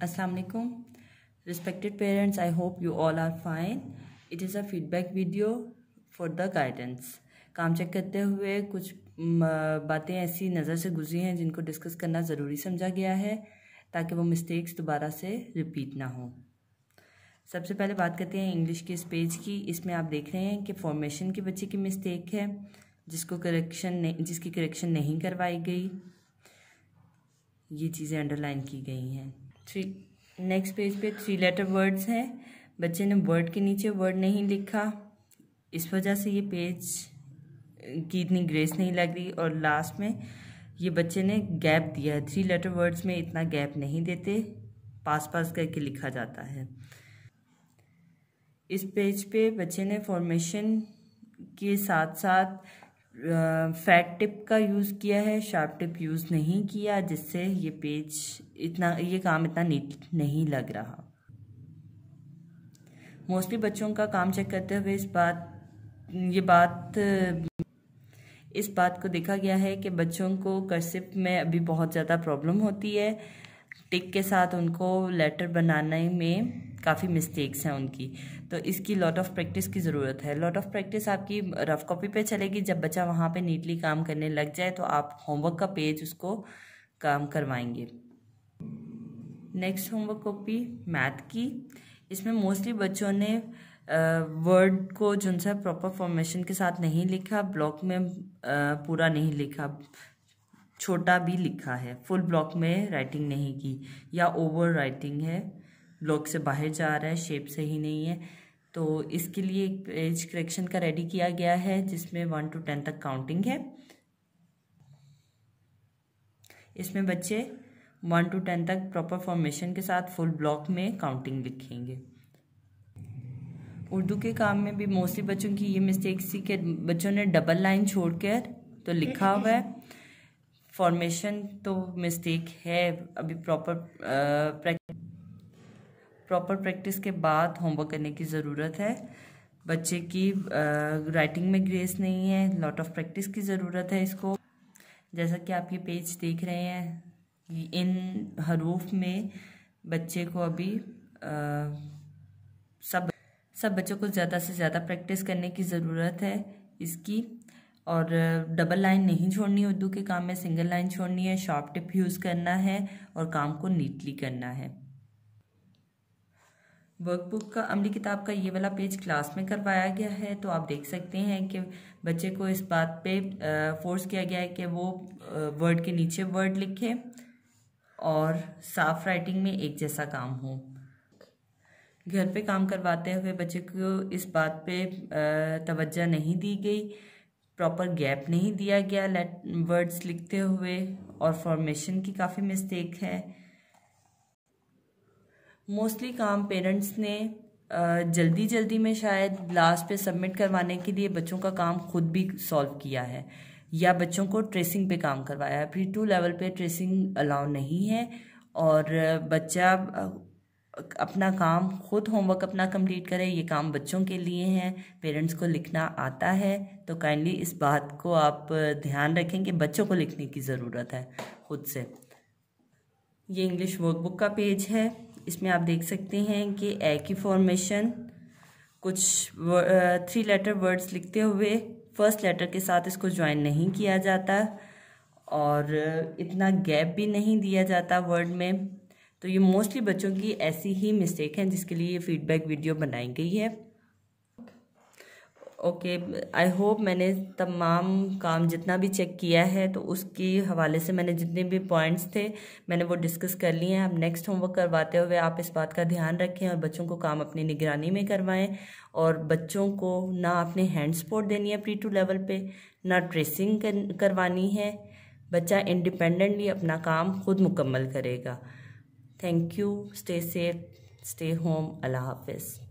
Alaikum. Respected parents, I hope you all are fine. It is a feedback video for the guidance. काम check करते हुए कुछ बातें ऐसी नज़र से गुजरी हैं जिनको डिस्कस करना ज़रूरी समझा गया है ताकि वो मिस्टेक्स दोबारा से रिपीट ना हो सबसे पहले बात करते हैं इंग्लिश के इस पेज की इसमें आप देख रहे हैं कि फॉर्मेशन की बच्चे की मिस्टेक है जिसको करेक्शन जिसकी करेक्शन नहीं करवाई गई ये चीज़ें अंडरलाइन की गई हैं थ्री नेक्स्ट पेज पे थ्री लेटर वर्ड्स हैं। बच्चे ने वर्ड के नीचे वर्ड नहीं लिखा। इस वजह से ये पेज की इतनी ग्रेस नहीं लग रही और लास्ट में ये बच्चे ने गैप दिया है। थ्री लेटर वर्ड्स में इतना गैप नहीं देते। पास पास करके लिखा जाता है। इस पेज पे बच्चे ने फॉर्मेशन के साथ साथ फैट टिप का यूज़ किया है शार्प टिप यूज़ नहीं किया, जिससे ये पेज इतना, ये काम इतना नीट नहीं लग रहा। मोस्टली बच्चों का काम चेक करते हुए इस बात, ये बात, इस बात को देखा गया है कि बच्चों को कर्सिप में अभी बहुत ज़्यादा प्रॉब्लम होती है। टिक के साथ उनको लेटर बनाने में काफ़ी मिस्टेक्स हैं उनकी। तो इसकी लॉट ऑफ़ प्रैक्टिस की ज़रूरत है। लॉट ऑफ़ प्रैक्टिस आपकी रफ कॉपी पे चलेगी। जब बच्चा वहाँ पे नीटली काम करने लग जाए तो आप होमवर्क का पेज उसको काम करवाएँगे। नेक्स्ट होमवर्क कॉपी मैथ की। इसमें मोस्टली बच्चों ने वर्ड uh, को जो सा प्रॉपर फॉर्मेशन के साथ नहीं लिखा ब्लॉक में आ, पूरा नहीं लिखा छोटा भी लिखा है। फुल ब्लॉक में राइटिंग नहीं की या ओवर राइटिंग है। ब्लॉक से बाहर जा रहा है शेप सही नहीं है। तो इसके लिए एक पेज करेक्शन का रेडी किया गया है, जिसमें वन टू टेन तक काउंटिंग है। इसमें बच्चे वन टू टेन तक प्रॉपर फॉर्मेशन के साथ फुल ब्लॉक में काउंटिंग लिखेंगे। उर्दू के काम में भी मोस्टली बच्चों की ये मिस्टेक थी कि बच्चों ने डबल लाइन छोड़कर तो लिखा हुआ है। फॉर्मेशन तो मिस्टेक है, अभी प्रॉपर प्रॉपर प्रैक्टिस के बाद होमवर्क करने की ज़रूरत है। बच्चे की राइटिंग में ग्रेस नहीं है लॉट ऑफ़ प्रैक्टिस की ज़रूरत है इसको। जैसा कि आप ये पेज देख रहे हैं इन हरूफ में बच्चे को अभी आ, सब सब बच्चों को ज़्यादा से ज़्यादा प्रैक्टिस करने की ज़रूरत है इसकी। और डबल लाइन नहीं छोड़नी उर्दू के काम में सिंगल लाइन छोड़नी है शॉर्प टिप यूज़ करना है और काम को नीटली करना है। वर्कबुक का, अमली किताब का ये वाला पेज क्लास में करवाया गया है तो आप देख सकते हैं कि बच्चे को इस बात पे फोर्स किया गया है कि वो वर्ड के नीचे वर्ड लिखे और साफ़ राइटिंग में एक जैसा काम हो। घर पे काम करवाते हुए बच्चे को इस बात पे तवज्जो नहीं दी गई प्रॉपर गैप नहीं दिया गया वर्ड्स लिखते हुए और फॉर्मेशन की काफ़ी मिस्टेक है। मोस्टली काम पेरेंट्स ने जल्दी जल्दी में शायद लास्ट पे सबमिट करवाने के लिए बच्चों का काम खुद भी सॉल्व किया है, या बच्चों को ट्रेसिंग पे काम करवाया है। प्री टू लेवल पे ट्रेसिंग अलाउ नहीं है और बच्चा अपना काम खुद होमवर्क अपना कंप्लीट करे, ये काम बच्चों के लिए हैं, पेरेंट्स को लिखना आता है तो काइंडली इस बात को आप ध्यान रखें कि बच्चों को लिखने की ज़रूरत है खुद से। ये इंग्लिश वर्कबुक का पेज है। इसमें आप देख सकते हैं कि ए की फॉर्मेशन कुछ थ्री लेटर वर्ड्स लिखते हुए फ़र्स्ट लेटर के साथ इसको ज्वाइन नहीं किया जाता और इतना गैप भी नहीं दिया जाता वर्ड में। तो ये मोस्टली बच्चों की ऐसी ही मिस्टेक है जिसके लिए ये फीडबैक वीडियो बनाई गई है। ओके आई होप मैंने तमाम काम जितना भी चेक किया है तो उसके हवाले से मैंने जितने भी पॉइंट्स थे मैंने वो डिस्कस कर लिए हैं। अब नेक्स्ट होमवर्क करवाते हुए आप इस बात का ध्यान रखें और बच्चों को काम अपनी निगरानी में करवाएँ और बच्चों को ना अपने हैंड सपोर्ट देनी है प्री टू लेवल पे ना ट्रेसिंग कर, करवानी है। बच्चा इंडिपेंडेंटली अपना काम खुद मुकम्मल करेगा। Thank you stay safe stay home अल्लाह हाफिज़।